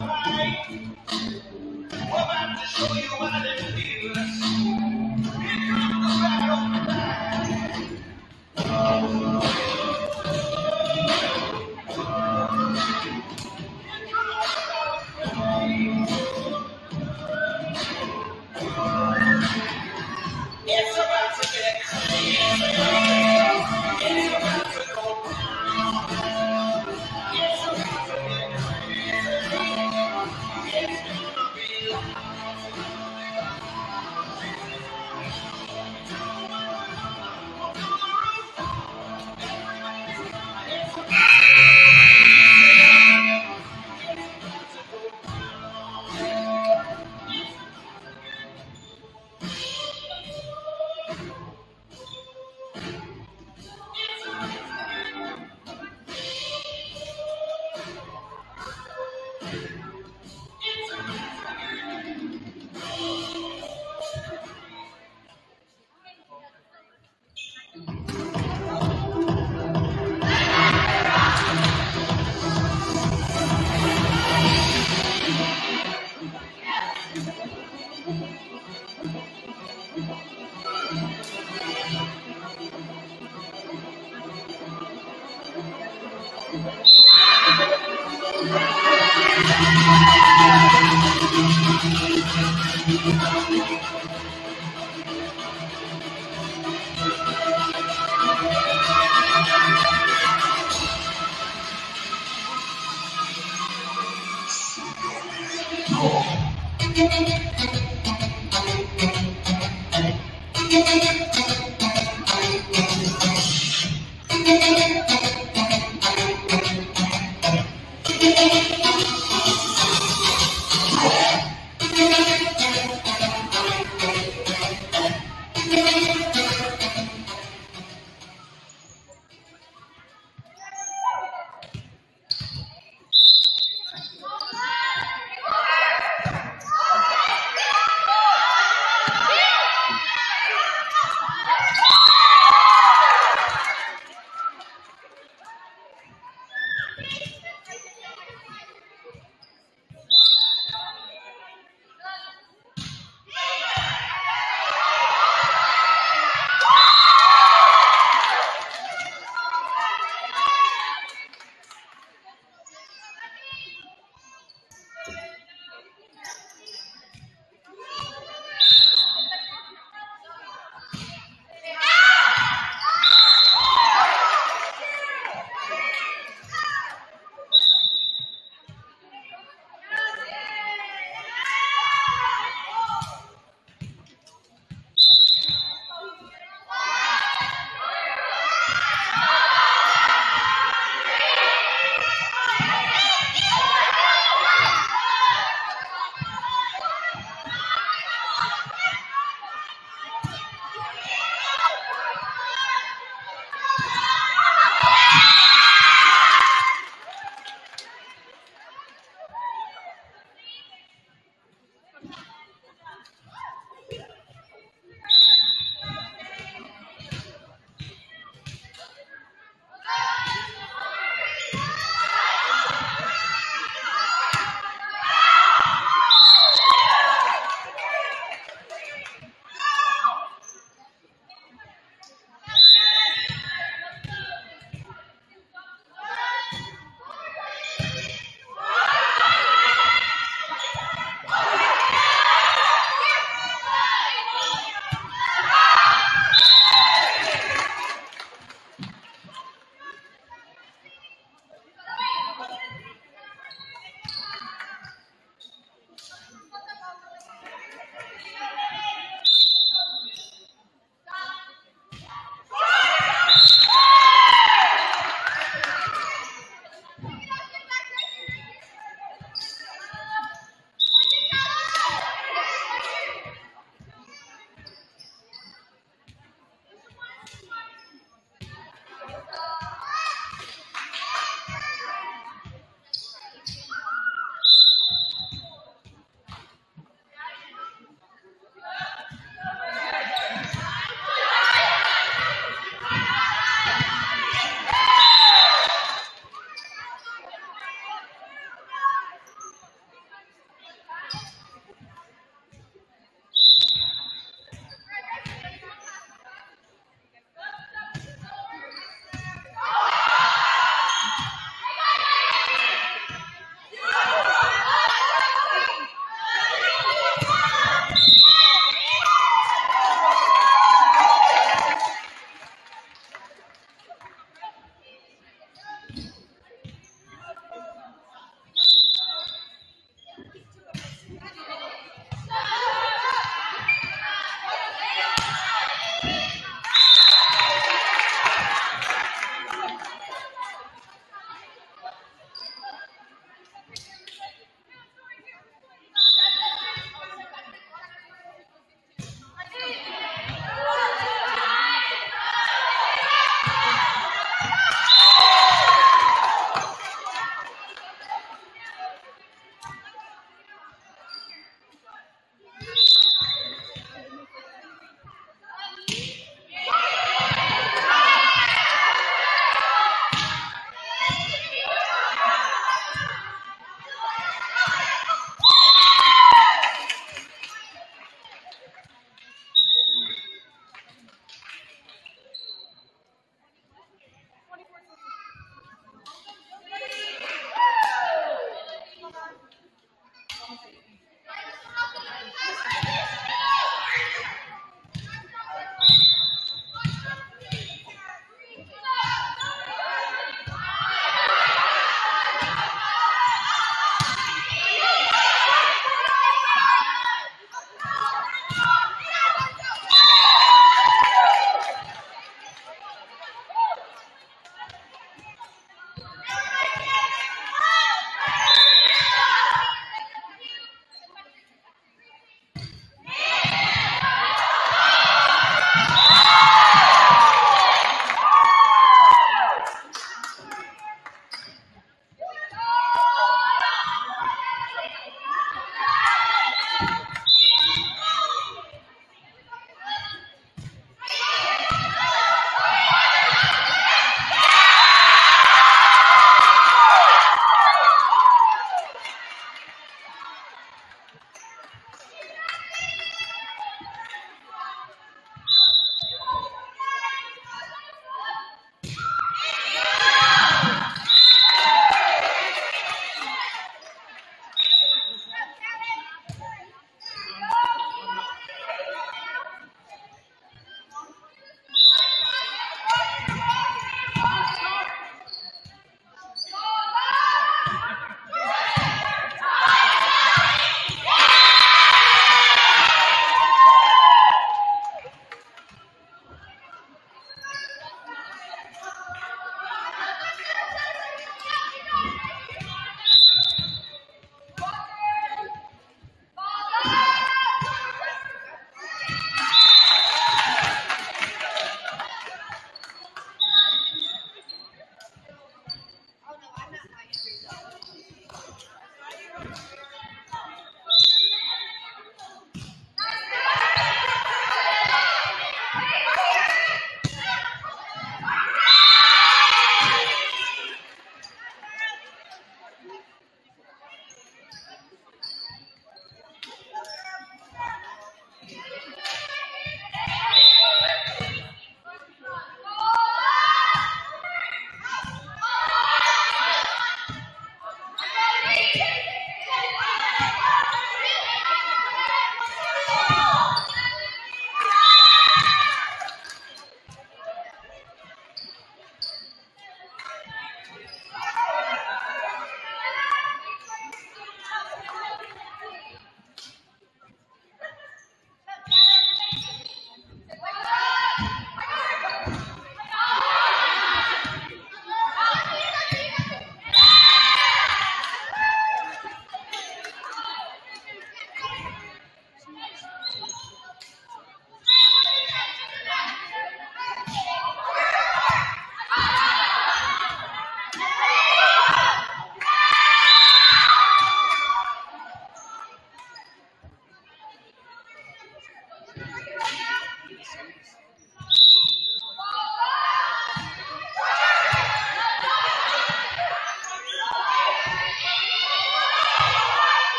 I'm about to show you what I didn't.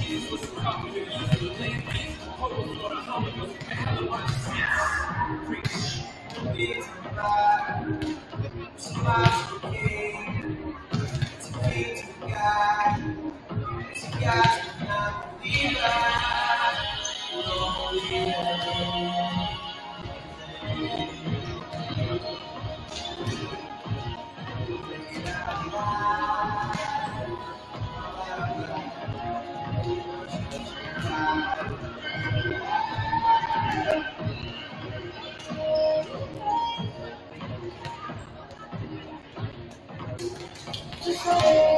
Jesus, come to the east. Nobody